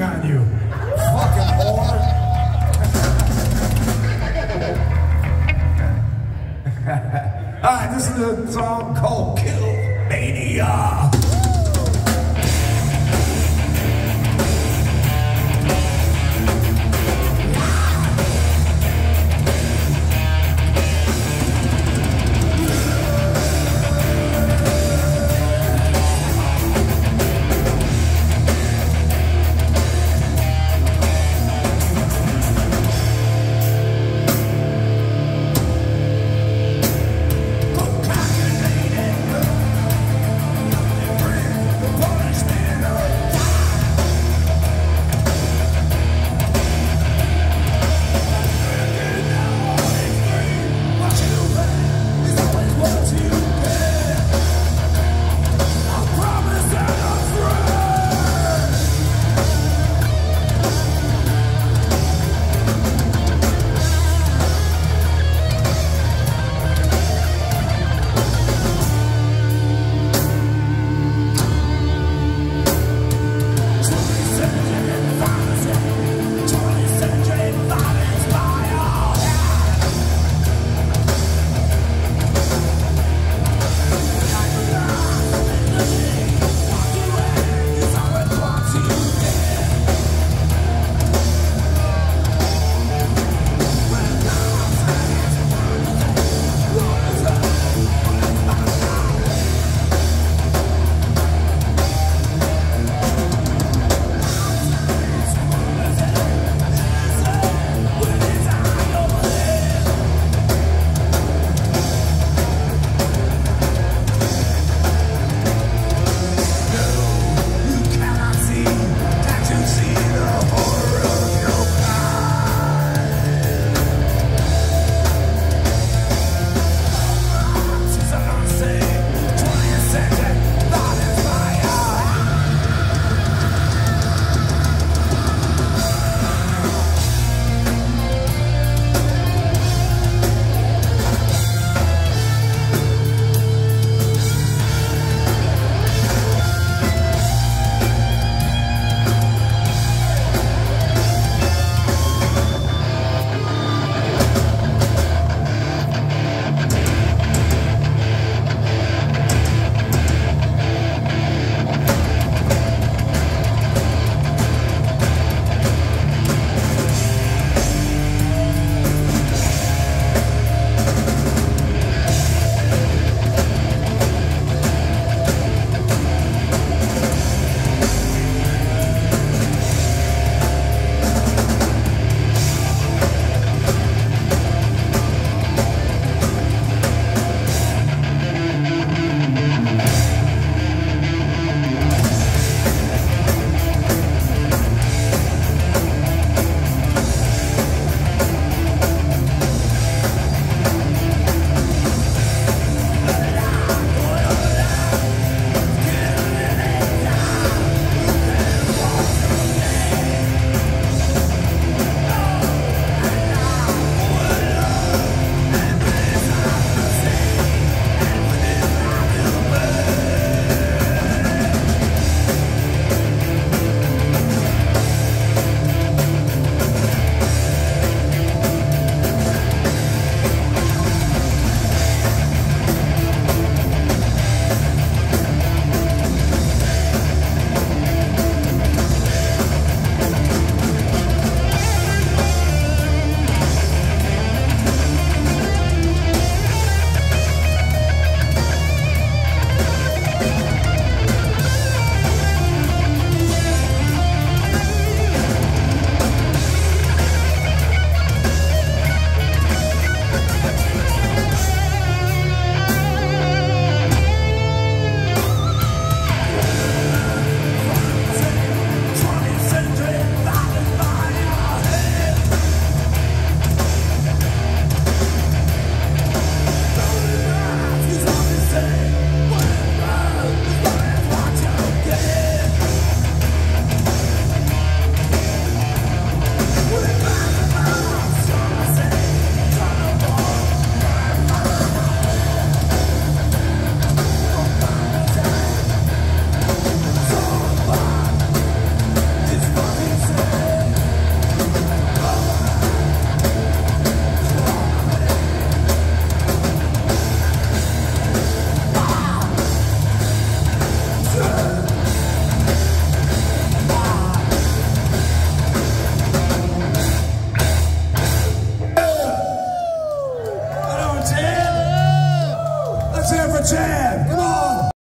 cheating on you. Fucking whore. All right, this is a song called Kill Mania.